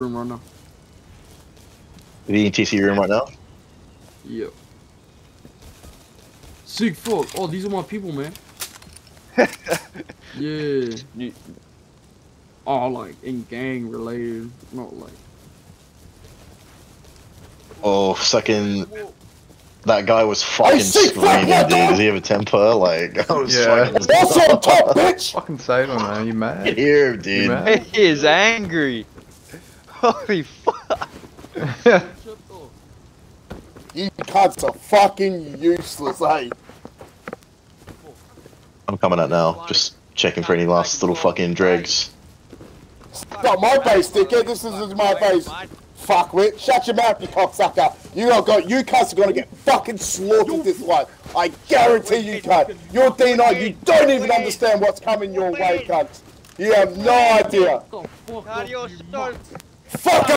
room right now. The TC room right now. Yep. Sick fuck. Oh, these are my people, man. yeah. You- Oh, like in gang related, not like. Oh, fucking. That guy was fucking see, fuck screaming, yeah, dude. Does he have a temper? Like, I was Yeah. fucking. That's on top, bitch! Fucking say one, man. You mad? can hear him, dude. mad? He is angry. Holy fuck. You cunts are fucking useless, eh? I'm coming out now. Just checking for any last little fucking dregs. Not my base, dickhead. This is my base. Fuckwit. Shut your mouth, you cocksucker. You are go. You cunts are gonna get fucking slaughtered this way. I guarantee you, cunt. You're D9. You don't even understand what's coming your way, cunts. You have no idea. Fuck